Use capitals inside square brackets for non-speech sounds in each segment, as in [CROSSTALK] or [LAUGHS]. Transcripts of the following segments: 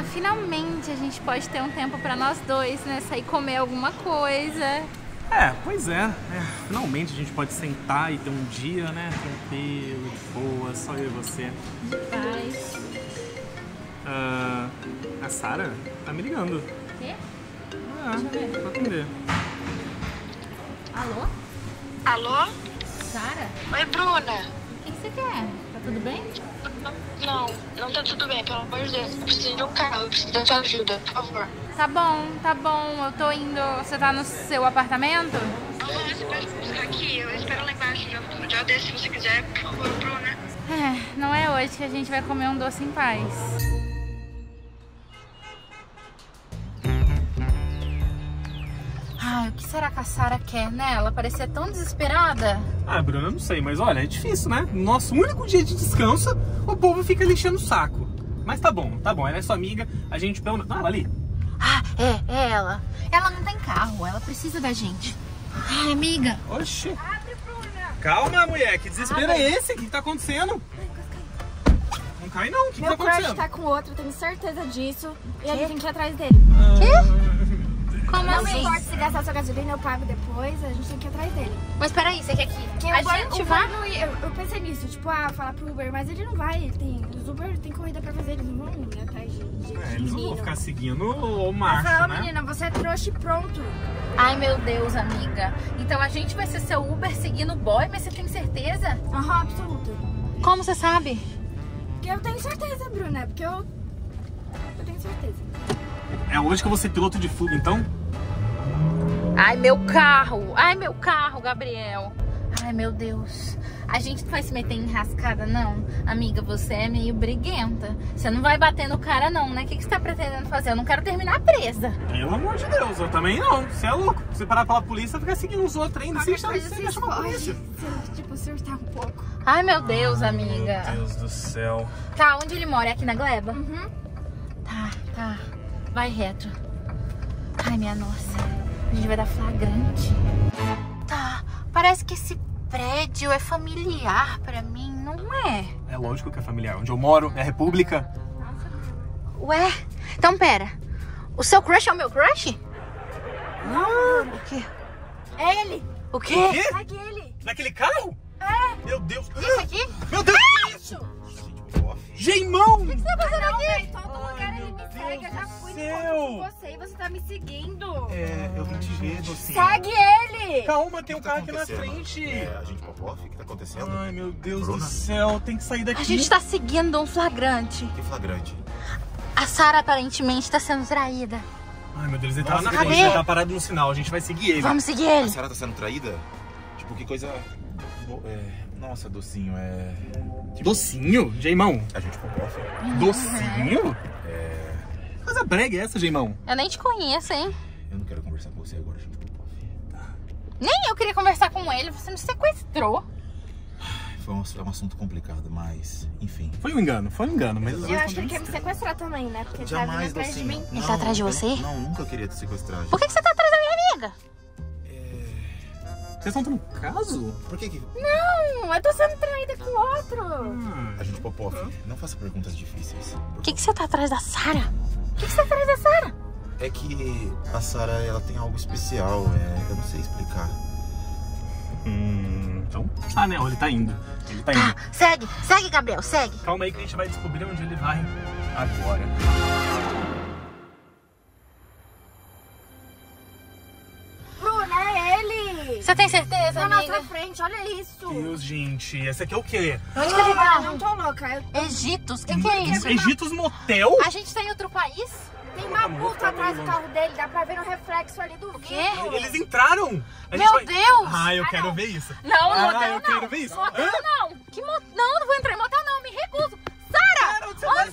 Ah, finalmente a gente pode ter um tempo pra nós dois, né? Sair comer alguma coisa. É, pois é, é. Finalmente a gente pode sentar e ter um dia, né? Tranquilo, de boa, só eu e você. De paz. Ah, a Sara tá me ligando. Quê? Ah, Deixa eu ver. vou atender. Alô? Alô? Sara? Oi, Bruna. O que, que você quer? Tá tudo bem? Não, não tá tudo bem, pelo amor de Deus. Eu preciso de um carro, eu preciso da sua ajuda, por favor. Tá bom, tá bom. Eu tô indo. Você tá no seu apartamento? Ah, você pode buscar aqui, eu espero lá embaixo. Já desce se você quiser, por favor, Bruna. É, não é hoje que a gente vai comer um doce em paz. O que será que a Sara quer, né? Ela parecia tão desesperada. Ah, Bruna, eu não sei, mas olha, é difícil, né? Nosso único dia de descanso, o povo fica lixando o saco. Mas tá bom, tá bom, ela é sua amiga, a gente pelo menos. Ah, ela ali. Ah, é, é ela. Ela não tem carro, ela precisa da gente. Ai, amiga. Oxi. Calma, mulher, que desespero é esse? O que tá acontecendo? Não cai não, o que, que tá Meu crush acontecendo? tá com outro, tenho certeza disso. E a gente tem que ir atrás dele. Como Não assim? importa se gastar sua gasolina, eu pago depois. A gente tem que ir atrás dele. Mas peraí, você quer que Quem a gente vá? Eu, eu pensei nisso, tipo, ah, falar pro Uber, mas ele não vai. Ele tem, os Uber tem corrida pra fazer, eles não vão ir atrás de, de, É, eles não vão ficar seguindo o macho, falar, né? menina, você é trouxa e pronto. Ai, meu Deus, amiga. Então a gente vai ser seu Uber seguindo o boy, mas você tem certeza? Aham, absoluto. Como você sabe? Porque eu tenho certeza, Bruna, porque eu... Eu tenho certeza. É hoje que eu vou ser piloto de fuga, então? Ai, meu carro! Ai, meu carro, Gabriel! Ai, meu Deus. A gente não vai se meter em rascada, não. Amiga, você é meio briguenta. Você não vai bater no cara, não, né? O que, que você tá pretendendo fazer? Eu não quero terminar presa. Pelo amor de Deus, eu também não. Você é louco. Se parar pela polícia, ficar seguindo os outros ainda. Você Qualquer chama, coisa, você vocês chama a podem, polícia. se- tipo, surtar um pouco. Ai, meu Deus, amiga. Meu Deus do céu. Tá, onde ele mora? É aqui na Gleba? Uhum. Tá, tá. Vai reto. Ai, minha nossa. A gente vai dar flagrante. Tá, parece que esse prédio é familiar pra mim, não é? É lógico que é familiar. Onde eu moro é república. Ué? Então pera. O seu crush é o meu crush? Ah, O quê? É ele! O o quê? quê? Segue ele! Naquele carro? É! Meu Deus. Isso aqui? Meu Deus, que é isso? Geimão! O que você tá fazendo Não, aqui? todo Eu já fui céu. no encontro com você e você tá me seguindo. É, eu vim te ver, docinho. Segue ele! Calma, tem um que carro tá aqui na frente. É, agente Popov, o que tá acontecendo? Ai, meu Deus Bruna? do céu, tem que sair daqui. A gente tá seguindo um flagrante. Que flagrante. A Sara aparentemente tá sendo traída. Ai, meu Deus, ele tá Nossa, na frente, ele tá parado no sinal, a gente vai seguir ele. Vamos seguir A ele. Sarah tá sendo traída? Tipo, que coisa... é, Nossa, docinho, é... Tipo, Docinho? Geimão? Agente Popov? Docinho? É. Coisa brega é essa, Geimão? Eu nem te conheço, hein? Eu não quero conversar com você agora, agente Popov. Nem eu queria conversar com ele. Você me sequestrou. Foi um, é um assunto complicado, mas... Enfim. Foi um engano, foi um engano, mas... Eu acho que ele quer me sequestrar também, né? Porque ele tá vindo Jamais, atrás de docinho. mim. Ele tá atrás de você? Não, nunca queria te sequestrar. Por que, que você tá atrás da minha amiga? Vocês estão tendo um caso? Por que que... Não, eu tô sendo traída com outro. Ah, Agente Popov, não faça perguntas difíceis. Por que, que você tá atrás da Sara? Que, que você atrás da Sara? É que a Sarah, ela tem algo especial, é... Eu não sei explicar. Hum, então. Ah, né? Ele tá indo. Ele tá indo. Tá, segue, segue, Gabriel, segue. Calma aí que a gente vai descobrir onde ele vai agora. Frente, olha isso! Deus, gente, esse aqui é o quê? Onde que ele tá? não tô louca. eu- Egitos, o que, que é isso? Egitos Motel? A gente tá em outro país? Tem uma multa atrás do carro dele, dá pra ver no reflexo ali do quê? vidro. Eles entraram! A gente Meu vai- Deus! Ah, eu Ah, quero não. ver isso. Não, Ah, motel eu não. quero ver isso. Motel Hã? não. Que mo... Não, não vou entrar em motel não, me recuso. Sara, onde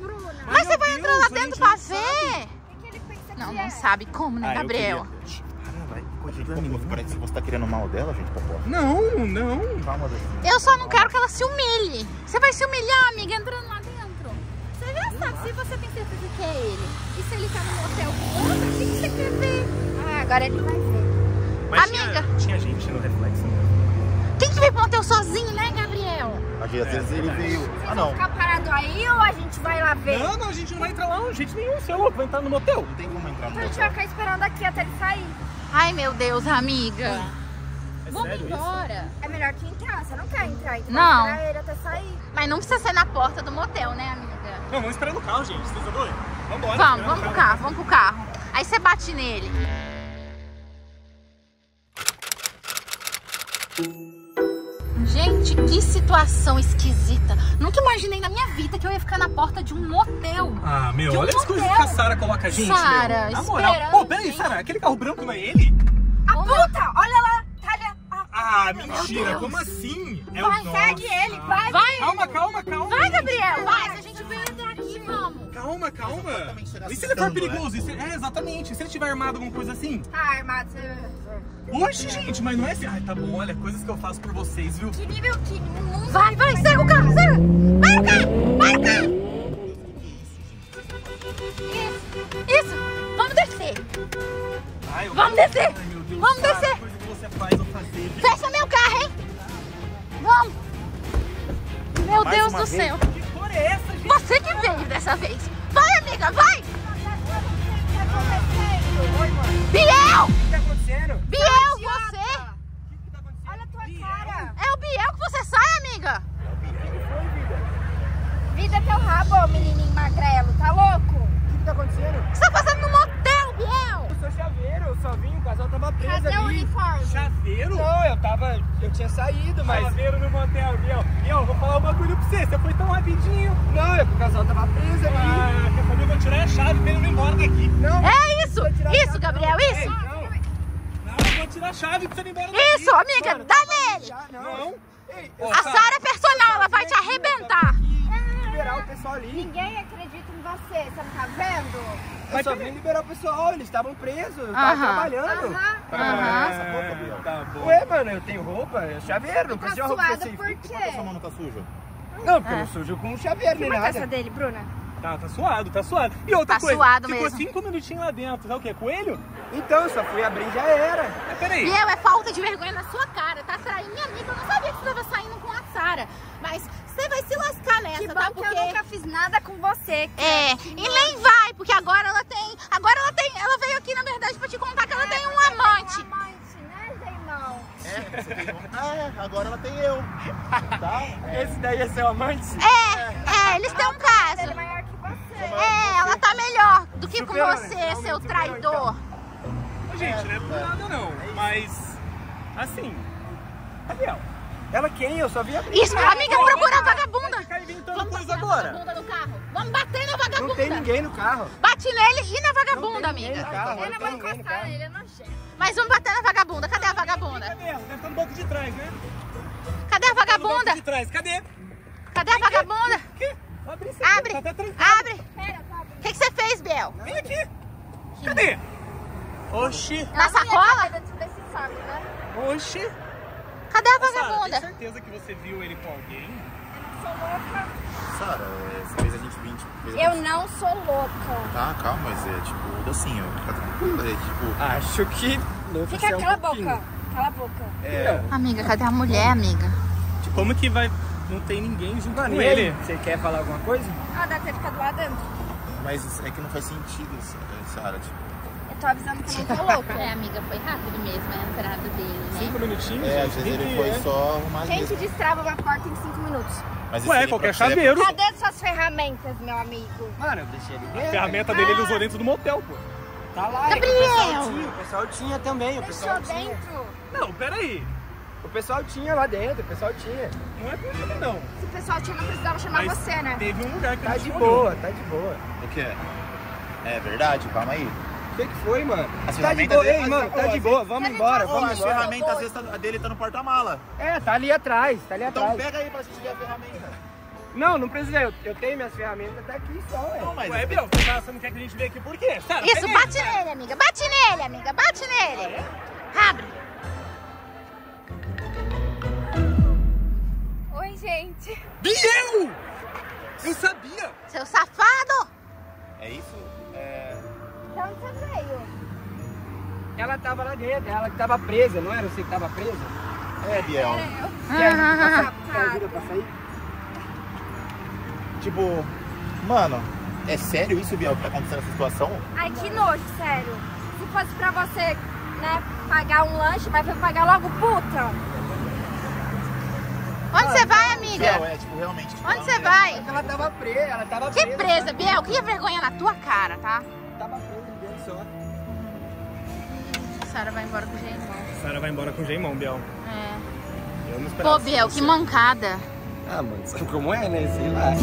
Bruna. Mas você vai entrar lá dentro pra ver? O que, que ele pensa Não, não é? sabe como, né, Ah, Gabriel? parece que você tá querendo mal dela, gente, Popó. Não, não. Eu só não quero que ela se humilhe. Você vai se humilhar, amiga, entrando lá dentro. Você já sabe se você tem certeza que é ele. E se ele tá no motel com outra, o que você quer ver? Ah, agora ele vai ver. Mas Amiga. Tinha, tinha gente no reflexo. Quem que veio pro motel sozinho, né, Gabriel? Às vezes ele veio. Ah, não. Ficar parado aí ou a gente vai lá ver? Não, não, a gente não vai entrar lá de jeito nenhum. Você é louco, vai entrar no motel. Não tem como entrar no Então a gente vai motel. ficar esperando aqui até ele sair. Ai, meu Deus, amiga. É Vamos sério isso? embora. É melhor que entrar, você não quer entrar, então Não. vai esperar ele até sair. Mas não precisa ser na porta do motel, né, amiga? Não, vamos esperar no carro, gente. Vocês estão doidos? Vambora. Vamos, esperar vamos no pro carro, vamos pro carro. Aí você bate nele. Gente, que situação esquisita. Nunca imaginei na minha vida que eu ia ficar na porta de um motel. Ah, meu, um olha as coisas motel. que a Sara coloca a gente, Sara, meu. Na moral. Pô, peraí. Sara, aquele carro branco não é ele? A puta! Olha lá! Ali! Ah, Ah, mentira, como assim? É Vai, o segue ele, vai! Vai, Calma, calma, calma. vai, Gabriel, vai. A gente Calma, calma. E se ele for perigoso? E se- É, exatamente. Se ele tiver armado, alguma coisa assim? Tá armado. você- Oxe, gente, mas não é assim. Ai, tá bom, olha, coisas que eu faço por vocês, viu? Que nível que. Não Vai, vai, segue o carro, segue. Vai no carro, vai no carro. Isso, isso. Vamos descer. Ai, eu- Vamos descer. Ai, meu Deus, Vamos descer. coisa que você faz eu fazer. Fecha meu carro, hein? Vamos. Meu Mais Deus do vez? céu. Que cor é essa, gente? Você que veio dessa vez. Vai, amiga, vai. Biel! O que tá acontecendo? Biel, você! O que tá acontecendo? Olha a tua Biel? cara! É o Biel que você sai, amiga? Vida é teu rabo, ô menininho magrelo, tá louco? O que tá acontecendo? O que você tá fazendo no motel, Biel? Eu sou chaveiro, eu só vim, o casal tava preso Cadê o ali. uniforme? Chaveiro? Eu tava. Eu tinha saído, mas. Chaveiro no motel, Biel. Biel, vou falar um bagulho pra você. Você foi tão rapidinho. Não, é porque o casal tava preso ali. Ah, quer saber? Eu vou tirar a chave pra ele não ir embora daqui. Não, É isso, isso, Gabriel, não. isso. Não, não, eu vou tirar a chave pra você não ir embora daqui. Isso, amiga, Mano, dá nele. não. Não. Ei, eu A vendo? Eu só vim liberar o pessoal, eles estavam presos, eu Aham. tava trabalhando. Aham. Aham. Essa roupa, Biel. Tá bom. Ué, mano, eu tenho roupa, eu chaveiro, não Tá precisa de roupa suada assim. por Por que a sua quê? mão não tá suja? Não, porque eu não sujo com chaveiro Que nem marca essa nada. dele, Bruna? Tá, tá suado, tá suado. E outra Tá coisa, suado ficou mesmo. cinco minutinhos lá dentro. Sabe o que? É coelho? Então, eu só fui abrir e já era. É, peraí. Biel, é falta de vergonha na sua cara, tá traindo minha amiga. Eu não sabia que você tava saindo com a Sara. Mas você vai se lascar nessa, Que bom tá? que Porque... eu nunca fiz nada com você. É, e nem vai, porque agora ela tem. Agora ela tem. Ela veio aqui, na verdade, pra te contar que ela tem um amante. Um amante, né, irmão? É, você tem é, agora ela tem eu. Tá? Esse daí é seu amante? É, é, eles têm um Ele é caso. maior que você. É, ela tá melhor do que com você, realmente seu superou, traidor. Ô, Gente, não é por nada não. Mas, assim, Gabriel. Ela quem? Eu só vi abrir. Isso, amiga, ninguém no carro. Bate nele e na Não vagabunda, amiga. no carro. No encostar nele, não chego. Mas vamos bater na vagabunda. Cadê a vagabunda? Cadê? Deve estar no banco de trás, né? Cadê a vagabunda? de trás, cadê? Cadê a vagabunda? Abre esse Abre, Tá abre. O que, que você fez, Biel? Vem aqui. Cadê? Oxi, Na sacola? né? oxi. Cadê a vagabunda? certeza que você viu ele com alguém? Sou louca. Sara, é, essa vez a gente vim, tipo... fez a Eu gente- não sou louca. Tá, calma, mas é tipo, docinho, fica tranquilo, é tipo... Acho que. Não Fica, um cala a pouquinho. boca. Cala a boca. É, Amiga, cadê a mulher, amiga? Como que vai... Não tem ninguém junto Mano, com ele? Você quer falar alguma coisa? Ah, deve ter ficado lá dentro. mas é que não faz sentido, Sara, tipo... Eu tô avisando que eu não tô [LAUGHS] louca. É, amiga, foi rápido mesmo a entrada dele, né? Cinco minutinhos? É, às gente, vezes ele foi é. só arrumar as Quem destrava uma porta em 5 minutos? Mas Ué, qualquer chaveiro. Cadê suas ferramentas, meu amigo? Mano, eu deixei ele dentro. A ferramenta dele ele usou dentro do motel, pô. Tá lá, Gabriel! o pessoal tinha, o pessoal tinha também, o Deixou pessoal tinha. dentro? Não, peraí. O pessoal tinha lá dentro, o pessoal tinha. Não é por nada, não. Se o pessoal tinha, não precisava chamar Mas você, né? Teve um lugar que Tá de boa, tá de boa. O que é? É verdade, calma aí. O que, que foi, mano? As Tá de ferramentas boa, dele- ei, mano, tá de boa, vamos Ele embora, vamos as embora. ferramentas às vezes tá- a dele tá no porta-mala. É, tá ali atrás, tá ali Então atrás. pega aí pra gente ver a ferramenta. Não, não precisa, eu, eu tenho minhas ferramentas, tá aqui só, Não, é. mas... Ué, Biel, você, tá, não quer que a gente veja aqui por quê? Sara, Isso, bate Sara. nele, amiga. Bate nele, amiga. Bate nele. Abre. Oi, gente. Biel! Eu sabia! Seu safado! É isso? É. Onde você veio? Ela tava lá dentro, ela que tava presa, não era você que tava presa? É, Biel. Quer, passar, quer ajuda pra sair? Tipo, mano, é sério isso, Biel, que tá acontecendo essa situação? Ai, que nojo, sério. Se fosse pra você, né, pagar um lanche, mas foi pagar logo puta. Onde você vai, amiga? Biel, é, tipo, realmente. te Onde falando, você é- vai? Ela tava presa, ela tava Que presa. presa, Biel? Que vergonha na tua cara, tá? Tava presa só. A Sara vai embora com o Geimão. Sara vai embora com o Geimão, Biel. É. Eu não esperava Pô, Biel, que mancada. Ah, mano, sabe como é, né? Sei lá.